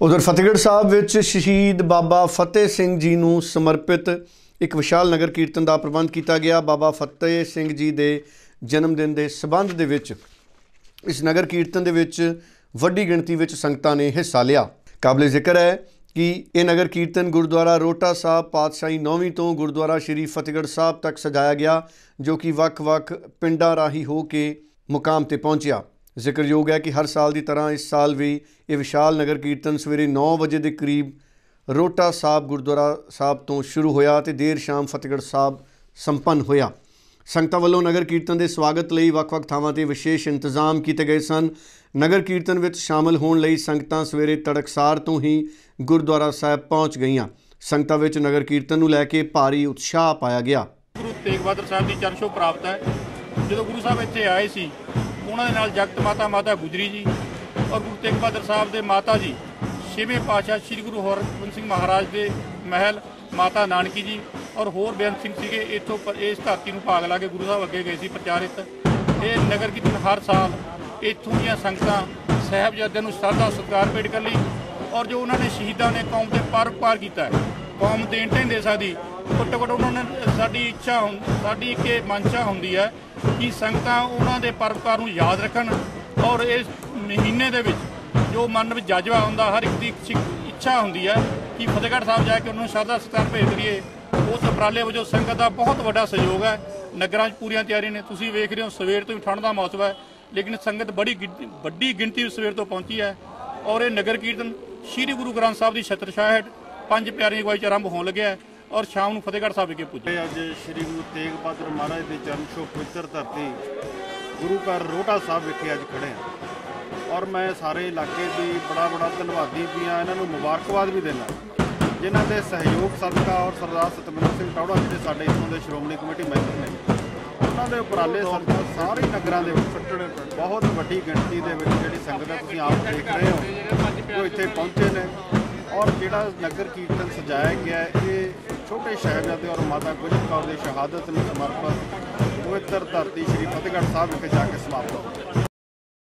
ਉਧਰ ਫਤਿਹਗੜ੍ਹ ਸਾਹਿਬ ਵਿੱਚ ਸ਼ਹੀਦ ਬਾਬਾ ਫਤਿਹ ਸਿੰਘ ਜੀ ਨੂੰ ਸਮਰਪਿਤ ਇੱਕ ਵਿਸ਼ਾਲ ਨਗਰ ਕੀਰਤਨ ਦਾ ਪ੍ਰਬੰਧ ਕੀਤਾ ਗਿਆ। ਬਾਬਾ ਫਤਿਹ ਸਿੰਘ ਜੀ ਦੇ ਜਨਮ ਦਿਨ ਦੇ ਸਬੰਧ ਦੇ ਵਿੱਚ ਇਸ ਨਗਰ ਕੀਰਤਨ ਦੇ ਵਿੱਚ ਵੱਡੀ ਗਿਣਤੀ ਵਿੱਚ ਸੰਗਤਾਂ ਨੇ ਹਿੱਸਾ ਲਿਆ। ਕਾਬਲੇ ਜ਼ਿਕਰ ਹੈ ਕਿ ਇਹ ਨਗਰ ਕੀਰਤਨ ਗੁਰਦੁਆਰਾ ਰੋਟਾ ਸਾਹਿਬ ਪਾਤਸ਼ਾਹੀ 9ਵੀਂ ਤੋਂ ਗੁਰਦੁਆਰਾ ਸ਼੍ਰੀ ਫਤਿਹਗੜ੍ਹ ਸਾਹਿਬ ਤੱਕ ਸਜਾਇਆ ਗਿਆ, ਜੋ ਕਿ ਵੱਖ-ਵੱਖ ਪਿੰਡਾਂ ਰਾਹੀਂ ਹੋ ਕੇ ਮੁਕਾਮ ਤੇ ਪਹੁੰਚਿਆ। ਜ਼ਿਕਰਯੋਗ ਹੈ ਕਿ ਹਰ ਸਾਲ ਦੀ ਤਰ੍ਹਾਂ ਇਸ ਸਾਲ ਵੀ ਇਹ ਵਿਸ਼ਾਲ ਨਗਰ ਕੀਰਤਨ ਸਵੇਰੇ 9 ਵਜੇ ਦੇ ਕਰੀਬ ਰੋਟਾ ਸਾਹਿਬ ਗੁਰਦੁਆਰਾ ਸਾਹਿਬ ਤੋਂ ਸ਼ੁਰੂ ਹੋਇਆ ਤੇ ਦੇਰ ਸ਼ਾਮ ਫਤਿਹਗੜ੍ਹ ਸਾਹਿਬ ਸੰਪੰਨ ਹੋਇਆ। ਸੰਗਤਾਂ ਵੱਲੋਂ ਨਗਰ ਕੀਰਤਨ ਦੇ ਸਵਾਗਤ ਲਈ ਵੱਖ-ਵੱਖ ਥਾਵਾਂ ਤੇ ਵਿਸ਼ੇਸ਼ ਇੰਤਜ਼ਾਮ ਕੀਤੇ ਗਏ ਸਨ। ਨਗਰ ਕੀਰਤਨ ਵਿੱਚ ਸ਼ਾਮਲ ਹੋਣ ਲਈ ਸੰਗਤਾਂ ਸਵੇਰੇ ਤੜਕਸਾਰ ਤੋਂ ਹੀ ਗੁਰਦੁਆਰਾ ਸਾਹਿਬ ਪਹੁੰਚ ਗਈਆਂ। ਸੰਗਤਾਂ ਵਿੱਚ ਨਗਰ ਕੀਰਤਨ ਨੂੰ ਲੈ ਕੇ ਭਾਰੀ ਉਤਸ਼ਾਹ ਪਾਇਆ ਗਿਆ। ਗੁਰੂ ਤੇਗ ਬਹਾਦਰ ਸਾਹਿਬ ਦੀ ਚਰਨ ਛੋਹ ਪ੍ਰਾਪਤ ਹੈ। ਜਦੋਂ ਗੁਰੂ ਸਾਹਿਬ ਇੱਥੇ ਆਏ ਸੀ ਉਹਨਾਂ ਦੇ ਨਾਲ ਜਗਤ ਮਾਤਾ ਮਾਤਾ ਗੁਜਰੀ ਜੀ ਔਰ ਗੁਰੂ ਤੇਗ ਬਹਾਦਰ ਸਾਹਿਬ ਦੇ ਮਾਤਾ ਜੀ, ਛੇਵੇਂ ਪਾਤਸ਼ਾਹ ਸ੍ਰੀ ਗੁਰੂ ਹਰਗੋਬਿੰਦ ਸਿੰਘ ਮਹਾਰਾਜ ਦੇ ਮਹਿਲ ਮਾਤਾ ਨਾਨਕੀ ਜੀ ਔਰ ਹੋਰ ਬੇਅੰਤ ਸਿੰਘ ਸੀਗੇ, ਇੱਥੋਂ ਪ- ਇਸ ਧਰਤੀ ਨੂੰ ਭਾਗ ਲਾ ਕੇ ਗੁਰੂ ਸਾਹਿਬ ਅੱਗੇ ਗਏ ਸੀ ਪ੍ਰਚਾਰਿਤ। ਇਹ ਨਗਰ ਕੀਰਤਨ ਹਰ ਸਾਲ ਇੱਥੋਂ ਦੀਆਂ ਸੰਗਤਾਂ, ਸਾਹਿਬਜ਼ਾਦਿਆਂ ਨੂੰ ਸ਼ਰਧਾ, ਸਤਿਕਾਰ ਭੇਟ ਕਰ ਲਈ ਔਰ ਜੋ ਉਹਨਾਂ ਨੇ ਸ਼ਹੀਦਾਂ ਨੇ ਕੌਮ ਤੇ ਪਾਰ ਕੀਤਾ ਹੈ। ਕੌਮ ਦੇਣ ਤੇ ਨਹੀਂ ਦੇ ਸਕਦੀ। ਘੱਟੋ ਘੱਟ ਉਹਨਾਂ ਨੇ ਸਾਡੀ ਇੱਛਾ ਹੁੰ- ਸਾਡੀ ਇੱਕ ਇਹ ਮਨਸ਼ਾ ਹੁੰਦੀ ਹੈ ਕਿ ਸੰਗਤਾਂ ਉਹਨਾਂ ਦੇ ਪਰਉਪਕਾਰ ਨੂੰ ਯਾਦ ਰੱਖਣ ਔਰ ਇਸ ਮਹੀਨੇ ਦੇ ਵਿੱਚ ਜੋ ਮਨ ਵਿੱਚ ਜਜ਼ਬਾ ਹੁੰਦਾ, ਹਰ ਇੱਕ ਦੀ ਇੱਛਾ ਹੁੰਦੀ ਹੈ ਕਿ ਫਤਿਹਗੜ੍ਹ ਸਾਹਿਬ ਜਾ ਕੇ ਉਹਨਾਂ ਨੂੰ ਸ਼ਰਧਾ ਸਤਿਕਾਰ ਭੇਜ ਕਰੀਏ ਉਸ ਉਪਰਾਲੇ ਵਜੋਂ ਸੰਗਤ ਦਾ ਬਹੁਤ ਵੱਡਾ ਸਹਿਯੋਗ ਹੈ। ਨਗਰਾਂ 'ਚ ਪੂਰੀਆਂ ਤਿਆਰੀਆਂ ਨੇ। ਤੁਸੀਂ ਵੇਖ ਰਹੇ ਹੋ ਸਵੇਰ ਤੋਂ ਹੀ ਠੰਡ ਦਾ ਮੌਸਮ ਹੈ, ਲੇਕਿਨ ਸੰਗਤ ਬੜੀ ਗਿਣ- ਵੱਡੀ ਗਿਣਤੀ ਵਿੱਚ ਸਵੇਰ ਤੋਂ ਪਹੁੰਚੀ ਹੈ ਔਰ ਇਹ ਨਗਰ ਕੀਰਤਨ ਸ੍ਰੀ ਗੁਰੂ ਗ੍ਰੰਥ ਸਾਹਿਬ ਦੀ ਛਤਰ ਛਾਇਆ ਪੰਜ ਪਿਆਰੀ ਅਗਵਾਈ 'ਚ ਆਰੰਭ ਹੋਣ ਲੱਗਿਆ ਔਰ ਸ਼ਾਮ ਨੂੰ ਫਤਿਹਗੜ੍ਹ ਸਾਹਿਬ ਵਿਖੇ ਪੁੱਜੇ। ਅੱਜ ਸ੍ਰੀ ਗੁਰੂ ਤੇਗ ਬਹਾਦਰ ਮਹਾਰਾਜ ਦੇ ਚਰਨ ਛੋਹ ਪਵਿੱਤਰ ਧਰਤੀ ਗੁਰੂ ਘਰ ਰੋਟਾ ਸਾਹਿਬ ਵਿਖੇ ਅੱਜ ਖੜੇ ਹਾਂ। ਔਰ ਮੈਂ ਸਾਰੇ ਇਲਾਕੇ ਦੀ ਬੜਾ ਬੜਾ ਧੰਨਵਾਦੀ ਵੀ ਹਾਂ, ਇਹਨਾਂ ਨੂੰ ਮੁਬਾਰਕਬਾਦ ਵੀ ਦਿੰਦਾ ਜਿਨ੍ਹਾਂ ਦੇ ਸਹਿਯੋਗ ਸਦਕਾ ਔਰ ਸਰਦਾਰ ਸਤਮਿੰਦਰ ਸਿੰਘ ਟੌੜਾ ਜਿਹੜੇ ਸਾਡੇ ਇੱਥੋਂ ਦੇ ਸ਼੍ਰੋਮਣੀ ਕਮੇਟੀ ਮੈਂਬਰ ਨੇ, ਉਹਨਾਂ ਦੇ ਉਪਰਾਲੇ ਸਦਕਾ ਸਾਰੇ ਨਗਰਾਂ ਦੇ ਵਿੱਚ ਬਹੁਤ ਵੱਡੀ ਗਿਣਤੀ ਦੇ ਵਿੱਚ ਜਿਹੜੀ ਸੰਗਤ ਹੈ, ਤੁਸੀਂ ਆਪ ਦੇਖ ਰਹੇ ਹੋ, ਉਹ ਇੱਥੇ ਪਹੁੰਚੇ ਨੇ। ਔਰ ਜਿਹੜਾ ਨਗਰ ਕੀਰਤਨ ਸਜਾਇਆ ਗਿਆ ਇਹ ਛੋਟੇ ਸਾਹਿਬਜ਼ਾਦੇ ਔਰ ਮਾਤਾ ਗੁਜਰ ਕੌਰ ਦੀ ਸ਼ਹਾਦਤ ਨੂੰ ਸਮਰਪਿਤ ਪਵਿੱਤਰ ਧਰਤੀ ਸ੍ਰੀ ਫਤਿਹਗੜ੍ਹ ਸਾਹਿਬ ਵਿਖੇ ਜਾ ਕੇ ਸਮਾਪਤ ਹੋਇਆ